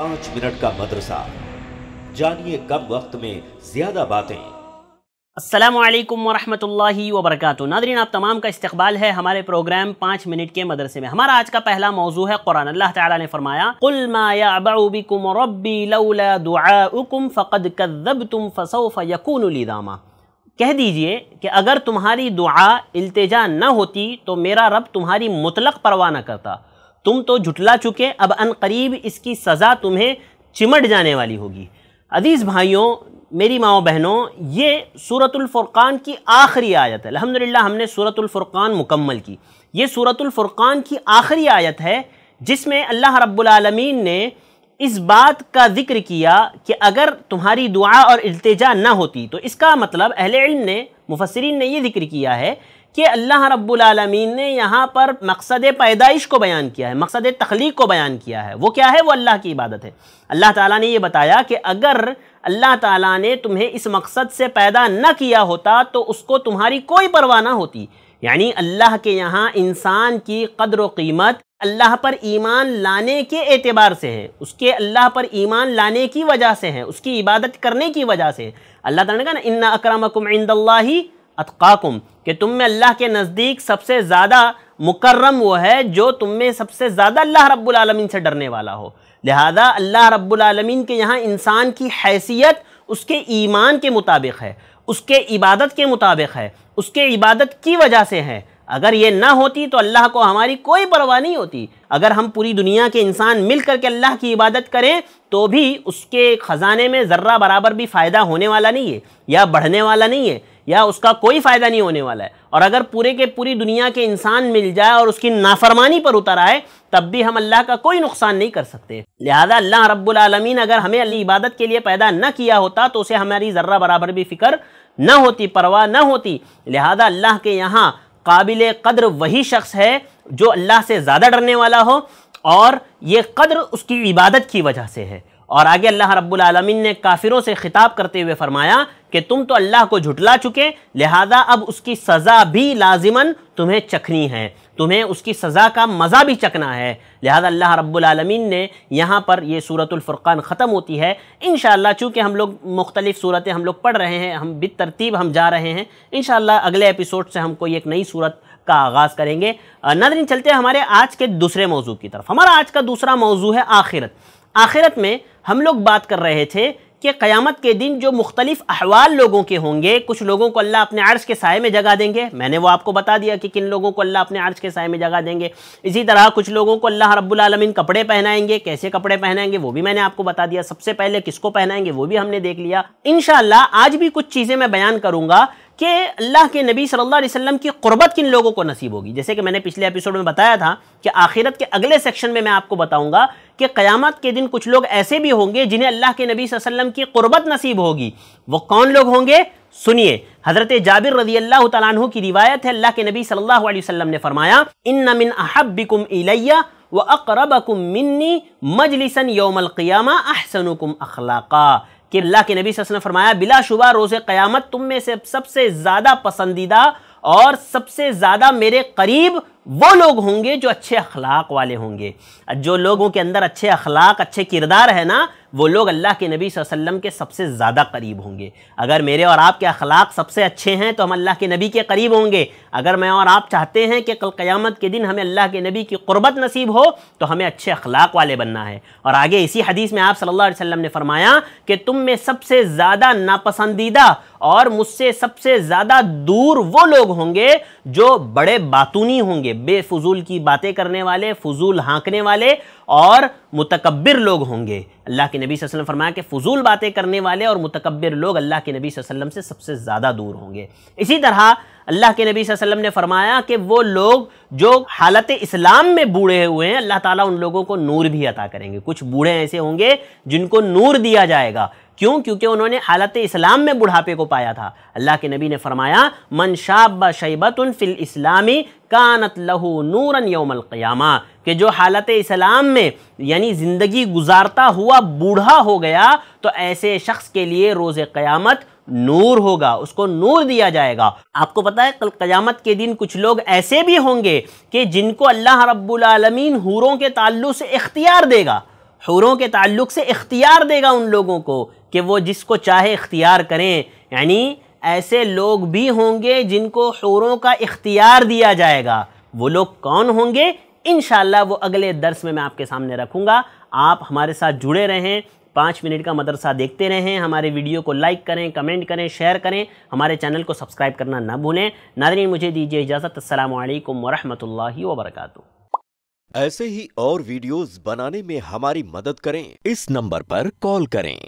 पाँच मिनट का मदरसा। जानिए कम वक्त में ज़्यादा बातें। अस्सलाम वालेकुम वरहमतुल्लाहि वबरकातुहू। नादरीन, आप तमाम का इस्तकबाल है हमारे प्रोग्राम पाँच मिनट के मदरसे में। हमारा आज का पहला मौजू है कुरान। अल्लाह ताला ने फरमाया, कुल मा यअबउ बिकुम रब्बी लौला दुआउकुम फ़क़द कज़्ज़बतुम फसौफ यकूनु कह दीजिए कि अगर तुम्हारी दुआ इल्तिजा न होती तो मेरा रब तुम्हारी मुतलक परवाह न करता। तुम तो झुटला चुके, अब अन करीब इसकी सज़ा तुम्हें चिमट जाने वाली होगी। अज़ीज़ भाइयों, मेरी माओ बहनों, ये सूरतुल फुरक़ान की आखिरी आयत है। अल्हम्दुलिल्लाह, हमने सूरतुल फुरक़ान मुकम्मल की। ये सूरतुल फुरक़ान की आखिरी आयत है, जिसमें अल्लाह रब्बुल आलमीन ने इस बात का ज़िक्र किया कि अगर तुम्हारी दुआ और इल्तिजा न होती तो इसका मतलब अहले इल्म ने मुफसरीन ने ये ज़िक्र किया है कि अल्लाह रब्बुल ने यहाँ पर मकसद पैदाइश को बयान किया है, मकसद तख्लीक को बयान किया है। वो क्या है? वो अल्लाह की इबादत है। अल्लाह ताला ने ये बताया कि अगर अल्लाह ताला ने तुम्हें इस मकसद से पैदा न किया होता तो उसको तुम्हारी कोई परवाह ना होती। यानी अल्लाह के यहाँ इंसान की कदर कीमत अल्लाह पर ईमान लाने के एतबार से है। उसके अल्लाह पर ईमान लाने की वजह से है। उसकी इबादत करने की वजह से है। अल्लाह ताला ने इन्ना अतकाकुम, कि तुम में अल्लाह के नज़दीक सबसे ज़्यादा मुकर्रम वो है, जो तुम में सबसे ज़्यादा अल्लाह रब्बुल आलमीन से डरने वाला हो। लिहाजा अल्लाह रब्बुल आलमीन के यहाँ इंसान की हैसियत उसके ईमान के मुताबिक है, उसके इबादत के मुताबिक है, उसके इबादत की वजह से है। अगर ये ना होती तो अल्लाह को हमारी कोई परवाह नहीं होती। अगर हम पूरी दुनिया के इंसान मिल कर के अल्लाह की इबादत करें तो भी उसके ख़जाने में ज़र्रा बराबर भी फ़ायदा होने वाला नहीं है, या बढ़ने वाला नहीं है। या उसका कोई फ़ायदा नहीं होने वाला है। और अगर पूरे के पूरी दुनिया के इंसान मिल जाए और उसकी नाफरमानी पर उतर आए, तब भी हम अल्लाह का कोई नुकसान नहीं कर सकते। लिहाजा अल्लाह रब्बुल आलमीन अगर हमें अली इबादत के लिए पैदा न किया होता तो उसे हमारी ज़र्रा बराबर भी फ़िक्र न होती, परवाह न होती। लिहाजा अल्लाह के यहाँ काबिल कद्र वही शख्स है जो अल्लाह से ज़्यादा डरने वाला हो, और ये कद्र उसकी इबादत की वजह से है। और आगे अल्लाह रब्बुल आलमीन ने काफिरों से खिताब करते हुए फरमाया कि तुम तो अल्लाह को झुटला चुके, लिहाजा अब उसकी सज़ा भी लाजिमन तुम्हें चखनी है, तुम्हें उसकी सज़ा का मज़ा भी चखना है। लिहाजा अल्लाह रब्बुल आलमीन ने यहाँ पर ये सूरतुल फुरक़ान ख़त्म होती है। इन चूँकि हम लोग मुख्तलिफ़ सूरतें हम लोग पढ़ रहे हैं, हम बित तरतीब हम जा रहे हैं इन अगले एपिसोड से हम कोई एक नई सूरत का आगाज़ करेंगे। नादरीन चलते हमारे आज के दूसरे मौजू की तरफ़। हमारा आज का दूसरा मौजू है आखिरत। आखिरत में हम लोग बात कर रहे थे कि क़यामत के दिन जो मुख्तलिफ़ अहवाल लोगों के होंगे, कुछ लोगों को अल्लाह अपने अर्श के साय में जगह देंगे। मैंने वो आपको बता दिया कि किन लोगों को अल्लाह अपने अर्श के साय में जगह देंगे। इसी तरह कुछ लोगों को अल्लाह रब्बुल आलमीन कपड़े पहनाएँगे। कैसे कपड़े पहनाएँगे, वो भी मैंने आपको बता दिया। सबसे पहले किसको पहनाएँगे, वो भी हमने देख लिया। इन आज भी कुछ चीज़ें मैं बयान करूँगा कि अल्लाह के नबी सल्लल्लाहु अलैहि वसल्लम की क़ुरबत किन लोगों को नसीब होगी? जैसे कि मैंने पिछले एपिसोड में बताया था कि आखिरत के अगले सेक्शन में मैं आपको बताऊँगा कि क़यामत के दिन कुछ लोग ऐसे भी होंगे जिन्हें अल्लाह के नबी वसल्लम की क़ुरबत नसीब होगी। वो कौन लोग होंगे? सुनिए, हज़रत जाबिर रज़ी अल्लाह तु की रिवायत है, अल्लाह के नबी सल्लल्लाहु अलैहि वसल्लम ने फरमाया इन मिन अहबिकुम इलैया व अकरबकुम मिन्नी मजलिसन यौमल क़ियामा अहसनुकुम अखलाक़ा। कि अल्लाह के नबी ने फरमाया बिलाशुबा रोज़े क़यामत तुम में से सबसे ज़्यादा पसंदीदा और सबसे ज़्यादा मेरे करीब वो लोग होंगे जो अच्छे अखलाक वाले होंगे। जो लोगों के अंदर अच्छे अखलाक, अच्छे किरदार है ना, वो लोग अल्लाह के नबी वसल्लम के सबसे ज़्यादा करीब होंगे। अगर मेरे और आपके अखलाक सबसे अच्छे हैं तो हम अल्लाह के नबी के करीब होंगे। अगर मैं और आप चाहते हैं कि कल क़यामत के दिन हमें अल्लाह के नबी की क़ुरबत नसीब हो तो हमें अच्छे अखलाक वाले बनना है। और आगे इसी हदीस में आप अलैहि वसल्लम ने फरमाया कि तुम में सबसे ज़्यादा नापसंदीदा और मुझसे सबसे ज़्यादा दूर वो लोग होंगे जो बड़े बातूनी होंगे। बेफजूल की बातें करने वाले, फजूल हाँकने वाले और मुतकबिर लोग होंगे। अल्लाह के नबी वसल्लम फरमाया कि फजूल बातें करने वाले और मुतकबिर लोग अल्लाह के नबी वसल्लम से सबसे ज़्यादा दूर होंगे। इसी तरह अल्लाह के नबी वसल्लम ने फरमाया कि वो लोग जो हालत इस्लाम में बूढ़े हुए हैं, अल्लाह ताला उन लोगों को नूर भी अता करेंगे। कुछ बूढ़े ऐसे होंगे जिनको नूर दिया जाएगा। क्यों? क्योंकि उन्होंने हालत इस्लाम में बुढ़ापे को पाया था। अल्लाह के नबी ने फरमाया, मन शाब शैबत फिल इस्लामी कानत लहू नूरन यौमल क़यामा कि जो हालत इस्लाम में, यानी ज़िंदगी गुजारता हुआ बूढ़ा हो गया तो ऐसे शख्स के लिए रोज़ क़यामत नूर होगा, उसको नूर दिया जाएगा। आपको पता है, कल क़यामत के दिन कुछ लोग ऐसे भी होंगे कि जिनको अल्लाह रब्बुल हूरों के ताल्लुक से इख्तियार देगा, हूरों के ताल्लुक से इख्तियार देगा उन लोगों को। कि वो जिसको चाहे इख्तियार करें। यानी ऐसे लोग भी होंगे जिनको हूरों का इख्तियार दिया जाएगा। वो लोग कौन होंगे? इन वो अगले दर्स में मैं आपके सामने रखूँगा। आप हमारे साथ जुड़े रहें, पाँच मिनट का मदरसा देखते रहें, हमारे वीडियो को लाइक करें, कमेंट करें, शेयर करें, हमारे चैनल को सब्सक्राइब करना ना भूलें। नादरीन मुझे दीजिए इजाज़त। अल्लाम वरहमल वर्का ऐसे ही और वीडियोस बनाने में हमारी मदद करें। इस नंबर पर कॉल करें।